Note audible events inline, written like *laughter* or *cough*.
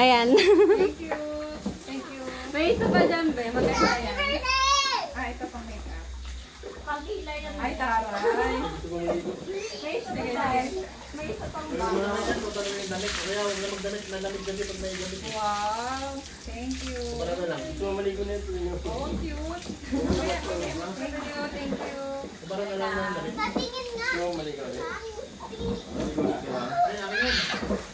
Ayan. Thank you. *laughs* Thank you. May isa pa dyan, be. Maganda yan. Ah, ito pang makeup. Pagkilay yan. Ay, taray. May isa pa Sige, dyan. sige. May isa pang Pero wala na yan, kung talaga yung damit. Kaya huwag na magdamit, nalamig kasi pag may damit. Wow. Thank you. Para na lang. Ito maligo na ito. Oh, cute. Thank you. Thank you. Para na lang ng damit. Patingin nga. Ito maligo ulit. Ay, akin yan.